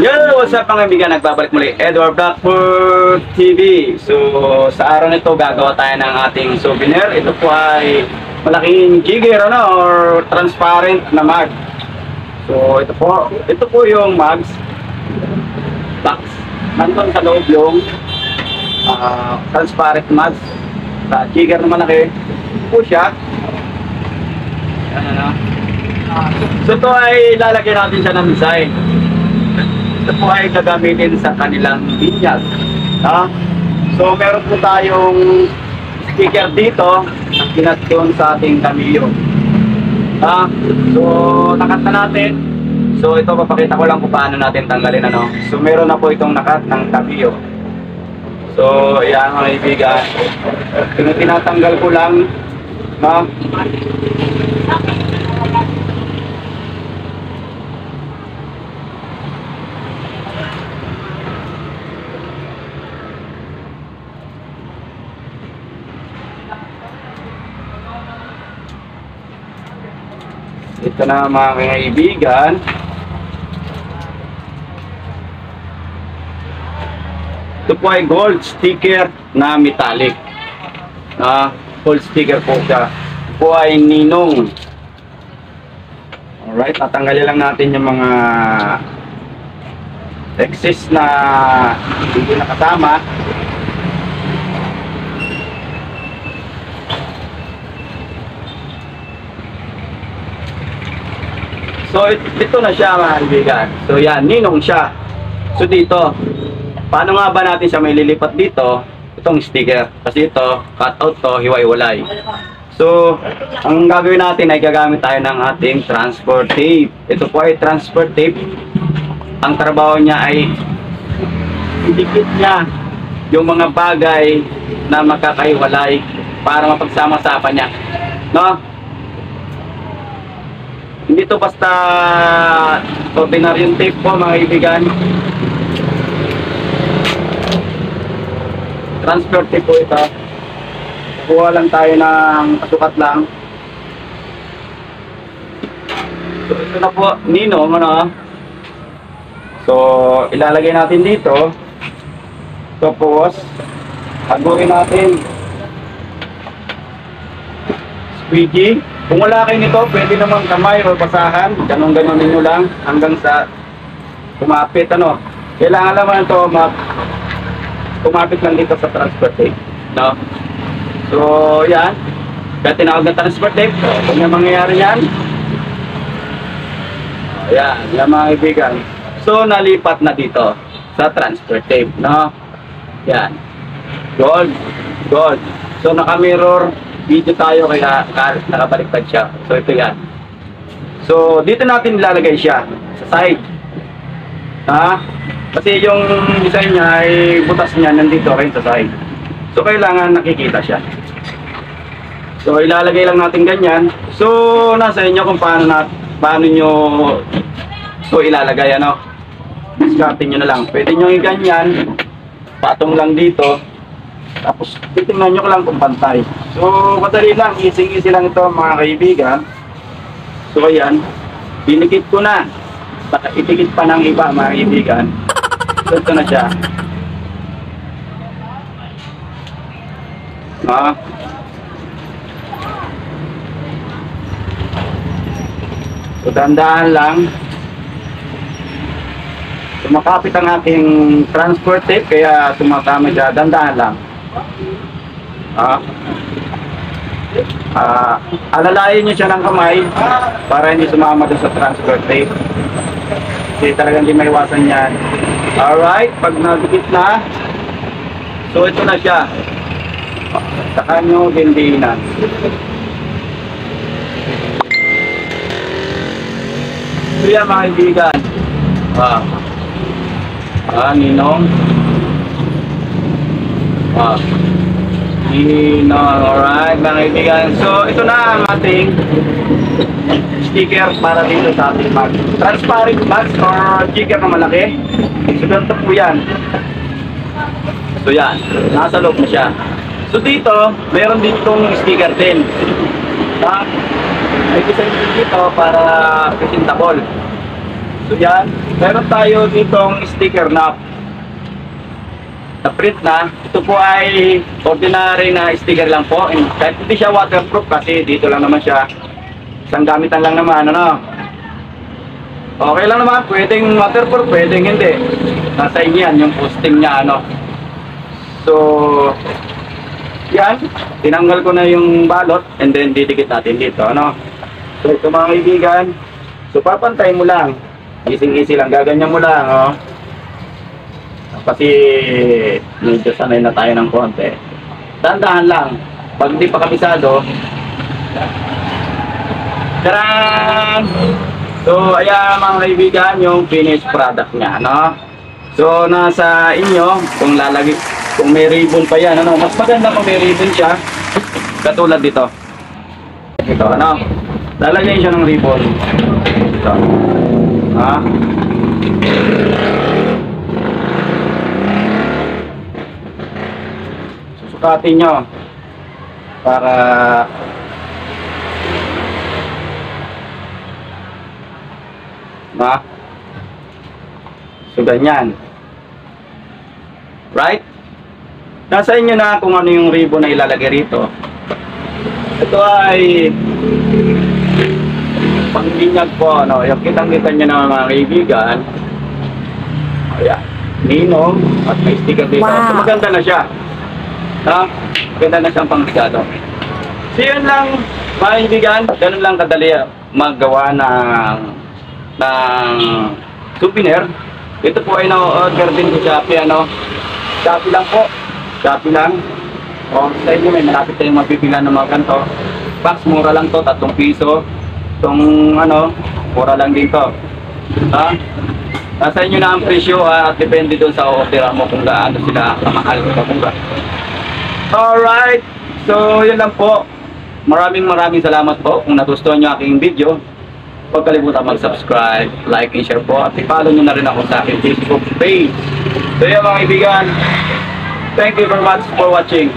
Yo, what's up mga kaibigan? Nagbabalik muli, Edward Blackford TV. So, sa araw nito, gagawa tayo ng ating souvenir. Ito po ay malaking jigger, ano, or transparent na mug. So, ito po, ito po yung mugs. Box. Nandun sa loob yung ah, transparent mugs. Sa jigger na malaki. Ito po siya. Yan, ano. So, ito ay lalagyan natin siya ng design ito po ay gagamitin sa kanilang binyag. Ha? So meron po tayong sticker dito na kinat doon sa ating kamilyo. Ha? So nakat na natin. So ito papakita ko lang kung paano natin tanggalin ano. So meron na po itong nakat ng kamilyo. So yan mga kaibigan. Ito tinatanggal ko lang na Ito na mga kaibigan. Ito po ay gold sticker na metallic. Ah, gold sticker po siya. Ito po ay ninong. Alright, natanggalin lang natin yung mga excess na hindi nakasama. So it- ito na siya mga kaibigan. So yan, ninong siya. So dito, paano nga ba natin siya may lilipat dito? Itong sticker. Kasi ito, cut out to, hiwa-hiwalay. So, ang gagawin natin ay gagamit tayo ng ating transport tape. Ito po ay transport tape. Ang trabaho niya ay idikit niya yung mga bagay na makakahiwalay para mapagsama-sama niya. No? Hindi to basta ordinaryong tape po mga kaibigan. Transfer tape po ito. Kuha lang tayo ng sukat lang. So ito na po, Nino, ano? So ilalagay natin dito. Tapos, haguin natin. Squeegee. Kung wala kayo nito, pwede naman kamay o basahan. Ganun-ganun ninyo lang hanggang sa kumapit. Ano? Kailangan naman ito ma kumapit lang dito sa transfer tape. No? So, yan. Kaya tinawag na transfer tape. Kung may mangyayari yan, oh, yan. Yan mga kaibigan. So, nalipat na dito sa transfer tape. No? Yan. Gold. Gold. So, naka-mirror video tayo kaya ka- nakabaliktad siya. So ito yan. So dito natin ilalagay siya sa side. Ha? Kasi yung design niya ay butas niya nandito rin sa side. So kailangan nakikita siya. So ilalagay lang natin ganyan. So nasa inyo kung paano na paano nyo so ilalagay ano. Discardin nyo na lang. Pwede nyo i-ganyan. Patong lang dito. Tapos titingnan nyo lang kung pantay. So madali lang, easy-easy lang ito mga kaibigan. So ayan, dinikit ko na. Baka itikit pa ng iba mga kaibigan. So ito na siya. Ah. So dandahan lang. Sumakapit ang ating transport tape kaya sumakama siya. Dandahan lang. Ah. Ah, alalayan niyo siya ng kamay para hindi sumama sa transfer tape. Kasi talagang hindi maiwasan yan. Alright, pag nagdikit na, so ito na siya. Saka nyo dindinan. So yan mga kaibigan. Ah. Ah, ninong. Ah. Ninong, alright mga kaibigan. So ito na ang ating sticker para dito sa ating bag. Transparent bags or sticker na malaki. So ganito po yan. So yan, nasa loob na siya. So dito, meron din itong sticker din. Ha? May design dito para presentable. So yan, meron tayo ditong sticker na na print na. Ito po ay ordinary na sticker lang po. And kahit hindi siya waterproof kasi dito lang naman siya. Isang gamitan lang naman, ano. Okay lang naman, pwedeng waterproof, pwedeng hindi. Nasa inyo yung posting niya, ano. So, yan, tinanggal ko na yung balot and then didikit natin dito, ano. So, ito mga kaibigan, so papantay mo lang. Easy-easy lang, gaganyan mo lang, oh. Kasi medyo sanay na tayo ng konti. Dandahan lang. Pag di pa kabisado, Taran! So, ayan mga kaibigan, yung finished product niya, no? So, nasa inyo, kung lalagay, kung may ribbon pa yan, ano? Mas maganda kung may ribbon siya, katulad dito. Ito, ano? Lalagyan siya ng ribbon. Ito. Ha? Susukatin nyo para Ma? So, ganyan. Right? Nasa inyo na kung ano yung ribbon na ilalagay rito. Ito ay pangbinyag po, ano, yung kitang-kita nyo ng mga kaibigan. Ayan. Ninong at may sticker dito. So, Wow. maganda na siya. Ha? Maganda na siyang pangligado. So, yun lang, mga kaibigan. Ganun lang kadali magawa ng ng souvenir. Ito po ay na-order din sa Shopee, ano. Shopee lang po. Shopee lang. O, sa inyo may malapit tayong mapipilan ng mga ganito. Box, mura lang to, tatlong piso. Itong ano, mura lang dito. Ha? Nasa inyo na ang presyo ha, at depende doon sa order mo kung gaano sila kamahal o kamura. Alright, so yun lang po. Maraming maraming salamat po kung nagustuhan nyo aking video. Huwag kalimutan mag-subscribe, like, and share po. At i-follow nyo na rin ako sa aking Facebook page. So yun mga kaibigan, thank you very much for watching.